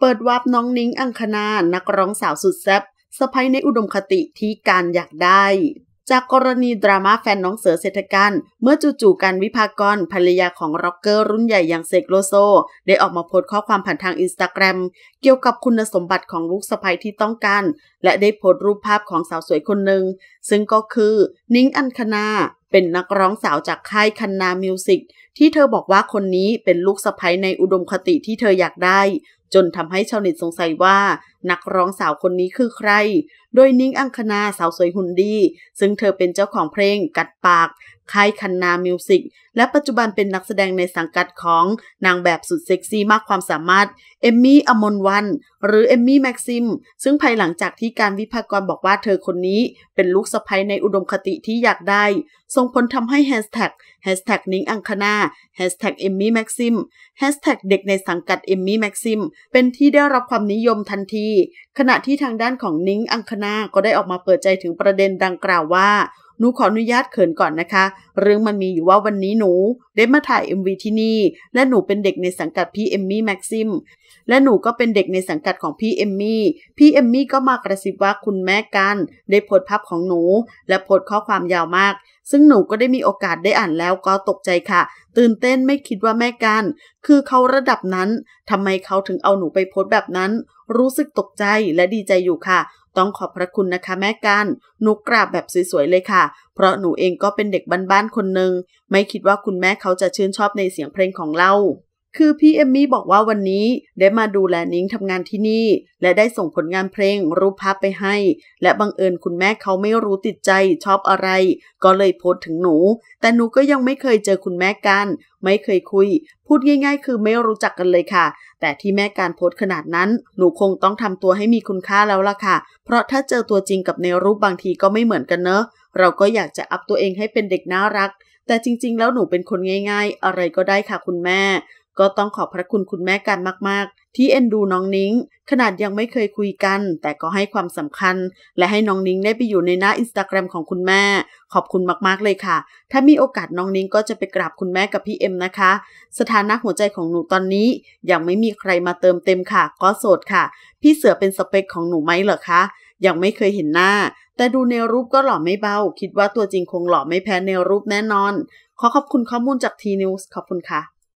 เปิดวาร์ปน้องนิ้งอังคณา นักร้องสาวสุดแซ่บสะใภ้ในอุดมคติที่กานต์อยากได้ จากกรณีดราม่าแฟนน้องเสือเศรษฐการเมื่อจู่ๆกานต์วิภากรภรรยาของร็อกเกอร์รุ่นใหญ่อย่างเสกโลโซ ได้ออกมาโพสต์ข้อความผ่านทางอินสตาแกรมเกี่ยวกับคุณสมบัติของลูกสะใภ้ที่ต้องการ และได้โพสต์รูปภาพของสาวสวยคนหนึ่ง ซึ่งก็คือนิ้งอังคณาเป็นนักร้องสาวจากค่ายคันนามิวสิกที่เธอบอกว่าคนนี้เป็นลูกสะใภ้ในอุดมคติที่เธออยากได้ จนทำให้ชาวเน็ตสงสัยว่านักร้องสาวคนนี้คือใครโดยนิ้งอังคณาสาวสวยหุ่นดี ซึ่งเธอเป็นเจ้าของเพลงกัดปากค่ายคันนามิวสิกและปัจจุบันเป็นนักแสดงในสังกัดของนางแบบสุดเซ็กซี่มากความสามารถ เอมมี่อมลวรรณ หรือเอมมี่แม็กซิม ซึ่งภายหลังจากที่กานต์วิภากรบอกว่าเธอคนนี้เป็นลูกสะใภ้ในอุดมคติที่อยากได้ ส่งผลทำให้แฮชแท็กแฮชแท็กนิ้งอังคณาแฮชแท็กเอมมี่แม็กซิมแฮชแท็กเด็กในสังกัดเอมมี่แม็กซิมเป็นที่ได้รับความนิยมทันที ขณะที่ทางด้านของนิ้งอังคณาก็ได้ออกมาเปิดใจถึงประเด็นดังกล่าวว่าหนูขออนุญาตเขินก่อนนะคะ เรื่องมันมีอยู่ว่าวันนี้หนูได้มาถ่าย MV ที่นี่ และหนูเป็นเด็กในสังกัดพี่เอมมี่แม็กซิม และหนูก็เป็นเด็กในสังกัดของพี่เอมมี่ พี่เอมมี่ก็มากระซิบว่าคุณแม่กานต์ ได้โพสภาพของหนู และโพสข้อความยาวมาก ซึ่งหนูก็ได้มีโอกาสได้อ่านแล้วก็ตกใจค่ะ ตื่นเต้นไม่คิดว่าแม่กัน คือเขาระดับนั้นทำไมเขาถึงเอาหนูไปโพสแบบนั้น รู้สึกตกใจและดีใจอยู่ค่ะ ต้องขอบพระคุณนะคะแม่กันหนูกราบแบบสวยๆเลยค่ะ เพราะหนูเองก็เป็นเด็กบ้านๆคนหนึ่งไม่คิดว่าคุณแม่เขาจะชื่นชอบในเสียงเพลงของเรา คือพี่เอมมี่บอกว่าวันนี้ได้มาดูแลนิ้งทำงานที่นี่ และได้ส่งผลงานเพลงรูปภาพไปให้ และบังเอิญคุณแม่เขาไม่รู้ติดใจชอบอะไร ก็เลยโพสถึงหนู แต่หนูก็ยังไม่เคยเจอคุณแม่กัน ไม่เคยคุย พูดง่าย ๆ คือไม่รู้จักกันเลยค่ะ แต่ที่แม่การโพสขนาดนั้น หนูคงต้องทำตัวให้มีคุณค่าแล้วล่ะค่ะ เพราะถ้าเจอตัวจริงกับในรูปบางทีก็ไม่เหมือนกันเนอะเราก็อยากจะอัพตัวเองให้เป็นเด็กน่ารักแต่จริงๆ แล้วหนูเป็นคนง่าย ๆ อะไรก็ได้ค่ะคุณแม่ ก็ต้องขอบพระคุณคุณแม่กันมาก ๆ ที่เอ็นดูน้องนิ้ง ขนาดยังไม่เคยคุยกัน แต่ก็ให้ความสำคัญ และให้น้องนิ้งได้ไปอยู่ในหน้าอินสตาแกรมของคุณแม่ ขอบคุณมาก ๆ เลยค่ะ ถ้ามีโอกาสน้องนิ้งก็จะไปกราบคุณแม่กับพี่เอ็มนะคะ สถานะหัวใจของหนูตอนนี้ยังไม่มีใครมาเติมเต็มค่ะ ก็โสดค่ะ พี่เสือเป็นสเปคของหนูไหมเหรอคะยังไม่เคยเห็นหน้า แต่ดูในรูปก็หล่อไม่เบา คิดว่าตัวจริงคงหล่อไม่แพ้ในรูปแน่นอน ขอขอบคุณข้อมูลจากทีนิวส์ขอบคุณค่ะ